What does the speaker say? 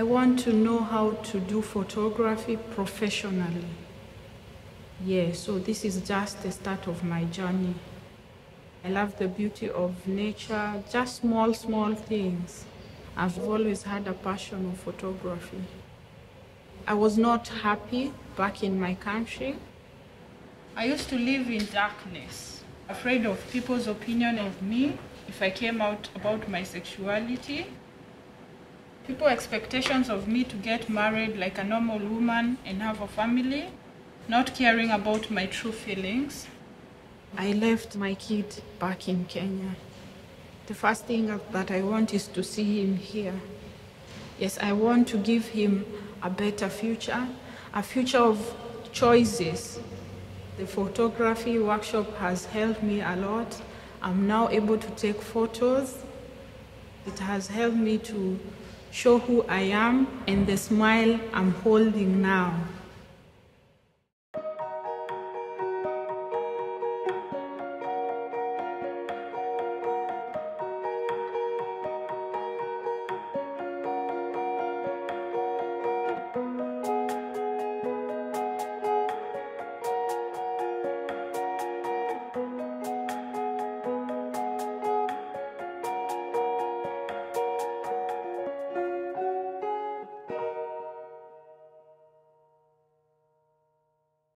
I want to know how to do photography professionally. Yeah, so this is just the start of my journey. I love the beauty of nature, just small, small things. I've always had a passion for photography. I was not happy back in my country. I used to live in darkness, afraid of people's opinion of me if I came out about my sexuality. People expectations of me to get married like a normal woman and have a family, not caring about my true feelings. I left my kid back in Kenya. The first thing that I want is to see him here. Yes, I want to give him a better future, a future of choices. The photography workshop has helped me a lot. I'm now able to take photos. It has helped me to show who I am and the smile I'm holding now.